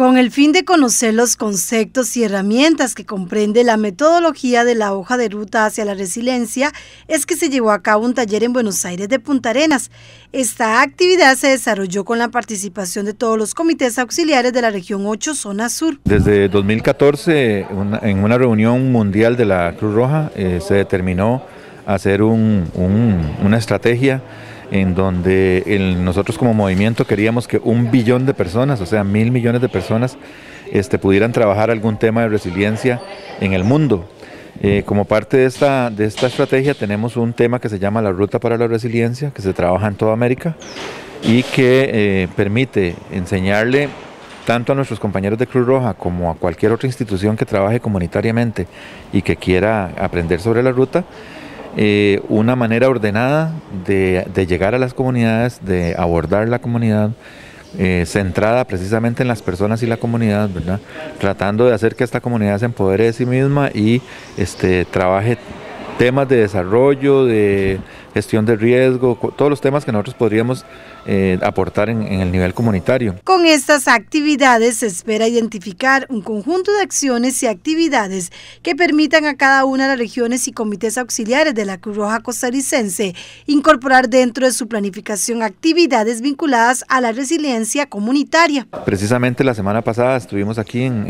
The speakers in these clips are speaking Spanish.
Con el fin de conocer los conceptos y herramientas que comprende la metodología de la hoja de ruta hacia la resiliencia, es que se llevó a cabo un taller en Buenos Aires de Punta Arenas. Esta actividad se desarrolló con la participación de todos los comités auxiliares de la región 8, zona sur. Desde 2014, en una reunión mundial de la Cruz Roja, eh, se determinó hacer una estrategia en donde nosotros como movimiento queríamos que un billón de personas, o sea, mil millones de personas, este, pudieran trabajar algún tema de resiliencia en el mundo. Eh, como parte de esta, de esta estrategia tenemos un tema que se llama la Ruta para la Resiliencia, que se trabaja en toda América y que eh, permite enseñarle tanto a nuestros compañeros de Cruz Roja como a cualquier otra institución que trabaje comunitariamente y que quiera aprender sobre la ruta, eh, una manera ordenada de, llegar a las comunidades, de abordar la comunidad, eh, centrada precisamente en las personas y la comunidad, ¿verdad? Tratando de hacer que esta comunidad se empodere de sí misma y este, trabaje temas de desarrollo, de gestión de riesgo, todos los temas que nosotros podríamos eh, aportar en, el nivel comunitario. Con estas actividades se espera identificar un conjunto de acciones y actividades que permitan a cada una de las regiones y comités auxiliares de la Cruz Roja costarricense incorporar dentro de su planificación actividades vinculadas a la resiliencia comunitaria. Precisamente la semana pasada estuvimos aquí en,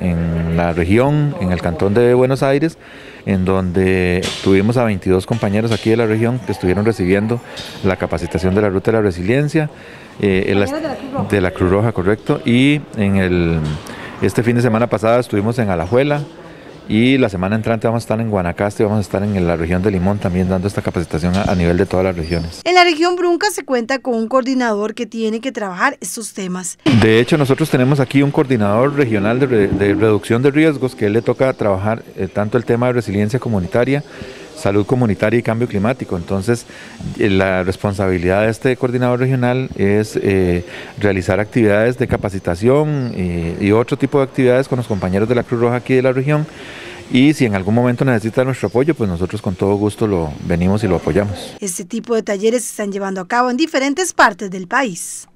en la región, en el cantón de Buenos Aires, en donde tuvimos a 22 compañeros aquí de la región que estuvieron recibiendo la capacitación de la ruta de la resiliencia. Eh, de, la Cruz Roja, correcto. Y en el, este fin de semana pasada estuvimos en Alajuela, y la semana entrante vamos a estar en Guanacaste, vamos a estar en la región de Limón también dando esta capacitación a, nivel de todas las regiones. En la región Brunca se cuenta con un coordinador que tiene que trabajar estos temas. De hecho, nosotros tenemos aquí un coordinador regional de, reducción de riesgos que él le toca trabajar eh, tanto el tema de resiliencia comunitaria, salud comunitaria y cambio climático. Entonces, eh, la responsabilidad de este coordinador regional es eh, realizar actividades de capacitación y otro tipo de actividades con los compañeros de la Cruz Roja aquí de la región y si en algún momento necesita nuestro apoyo, pues nosotros con todo gusto lo venimos y lo apoyamos. Este tipo de talleres se están llevando a cabo en diferentes partes del país.